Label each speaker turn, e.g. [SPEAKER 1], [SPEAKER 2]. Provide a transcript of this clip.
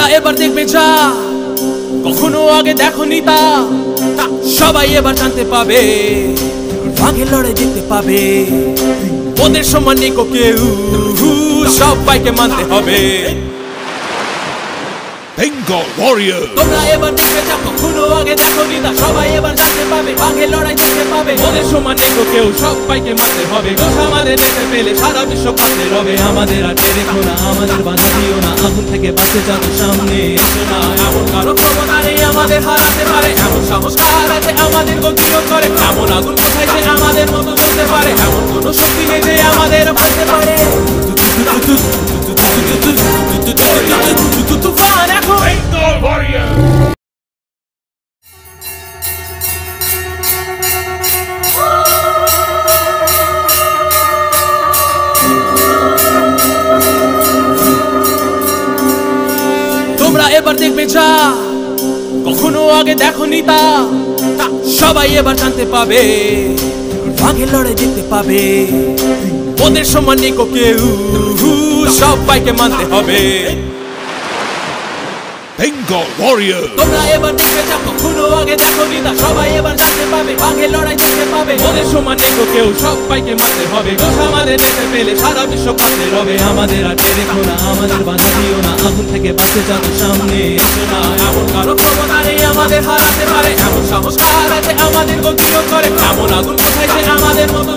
[SPEAKER 1] তোমরা এবার দেখবে যা। কখনো আগে দেখনি তা সবাই এবার জানতে পাবে। ভাগে লড়ে যেতে পাবে। ওদের সমান কেউ, সবাইকে মানতে হবে।
[SPEAKER 2] Bengal Warrior.
[SPEAKER 1] তোমরা এবার দেখবে যা কখনো আগে দেখনি তা সবাই এবার জানতে পাবে ভাগে লড়াই দেখতে পাবে ওদের সমান কো কেউ, সবাইকে মানতে হবে, দোষ আমাদের পেলে, সারা বিশ্ব কাঁদতে রবে, আমাদের আর রেখো না, আমাদের বাধা দিও না, আগুন থেকে বাঁচতে যাব সামনে, এসো না, এমন কারও প্রবণতা নেই আমাদের, হারাতে পারে, এমন সংস্কার আছে আমাদের গতিও করে, এমন আগুন কোথায় যে আমাদের মতো চলতে পারে, এমন কোন শক্তি নেই যে আমাদের ফেলতে পারে তোমরা এবার দেখবে যা। কখনো আগে দেখনি তা। সবাই এবার জানতে পাবে। ভাগে লড়াই দেখতে পাবে। ওদের সমান নেই কেউ। সবাইকে মানতে হবে।
[SPEAKER 2] Bengal Warrior.
[SPEAKER 1] তোমরা এবার দেখবে যা কখনো আগে দেখনি তা। সবাই এবার জানতে পাবে ভাগে লড়াই দেখতে পাবে। ওদের সমান কো কেউ সবাইকে মানতে হবে। দোষ আমাদের দেখতে পেলে সারা বিশ্ব কাঁদতে রবে আমাদের আর রেখো না আমাদের বাধা দিও না। আগুন থেকে বাঁচতে যাব সামনে এসো না। এমন কারও প্রবণতা নেই আমাদের হারাতে পারে। এমন সংস্কার আছে আমাদের গতিও করে। এমন আগুন কোথায় যে আমাদের মতো